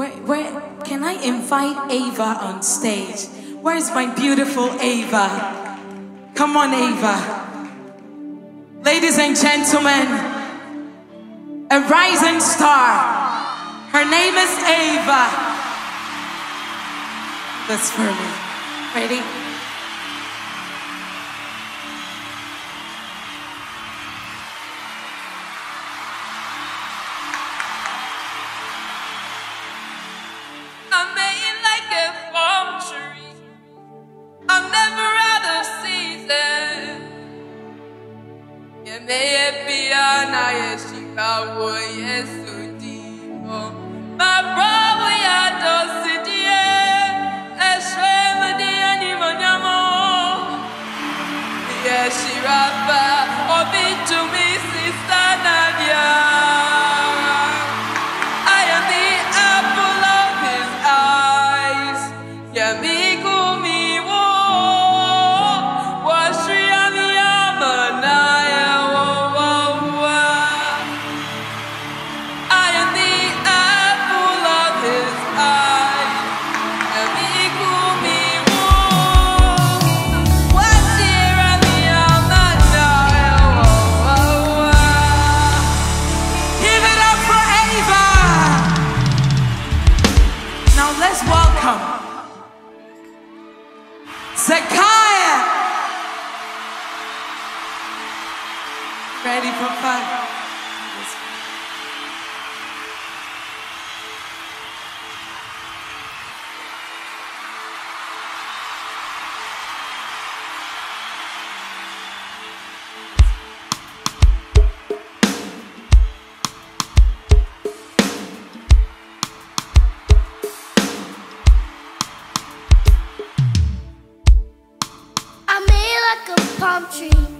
Where, where can I invite Ava on stage? Where's my beautiful Ava? Come on, Ava. Ladies and gentlemen, a rising star. Her name is Ava. That's for me. Ready? An eye, Chicago, yes, Ready for fun? I'm made like a palm tree.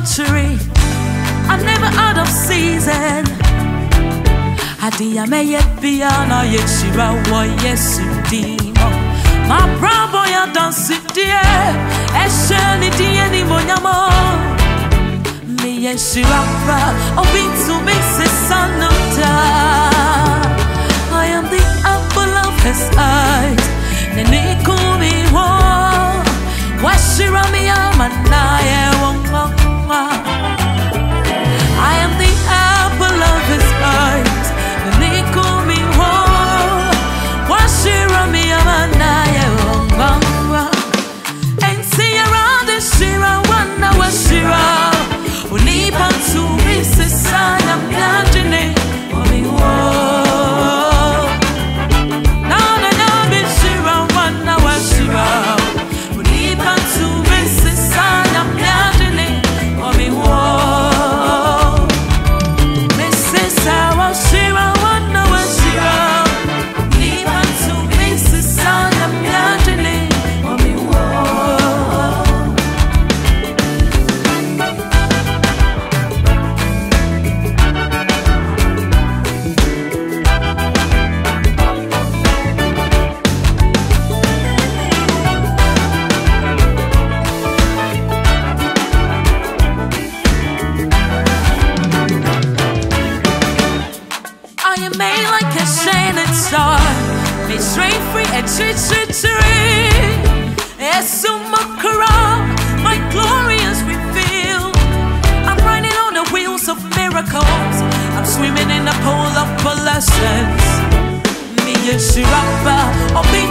a tree. I'm never out of season. Hadi ameye piano yeshira wo yesu dimo. My bravo ya dansi die. Esheni die ni monyamo. Me yeshira pra. Obi to me se sanuta. I am the apple of his eyes. Nene kumi wo. Washira mi amanaye wo wo wo. Tree, tree, tree. Esumakara, my glory is revealed. I'm riding on the wheels of miracles. I'm swimming in the pool of blessings. Me and Shirapa, be